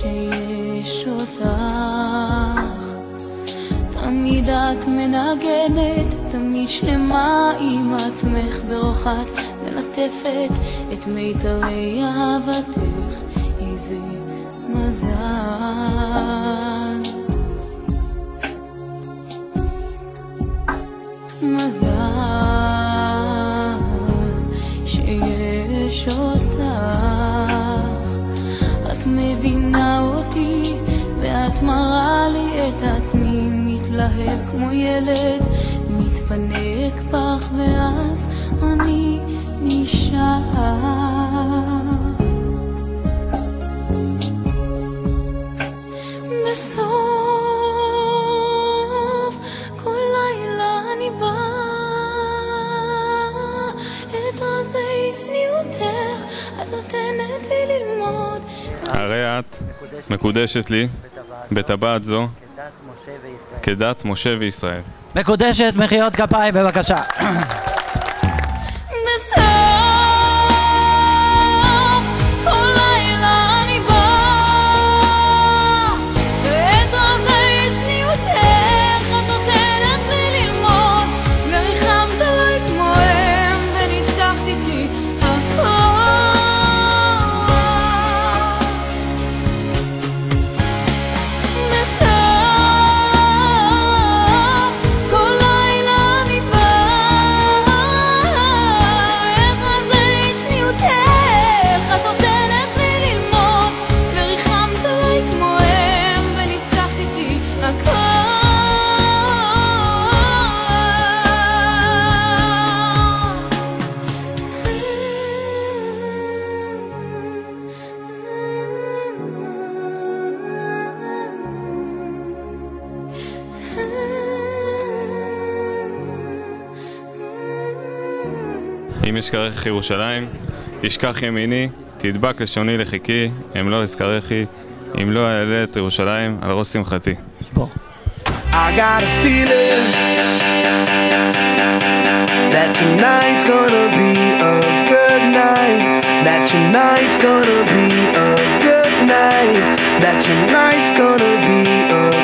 שיש אותך. תמיד את מנגנת, תמיד שלמה עם עצמך ברוחת מלטפת את מיתרי אהבתך, איזה מזל. מזל את עצמי מתלהב כמו ילד מתפנק בך ואז אני נשאר. בסוף כל לילה אני באה את רזי צניעותך את נותנת לי ללמוד. הרי את מקודשת לי בטבעת זו כדת משה וישראל. מקודשת, מחיאות כפיים בבקשה. אם אשכרך ירושלים, תשכח ימיני, תדבק לשוני לחיקי, אם לא אזכרכי, אם לא אעלה את ירושלים על ראש שמחתי. בוא. I got a feeling that tonight's gonna be a good night. That tonight's gonna be a good night. That tonight's gonna be a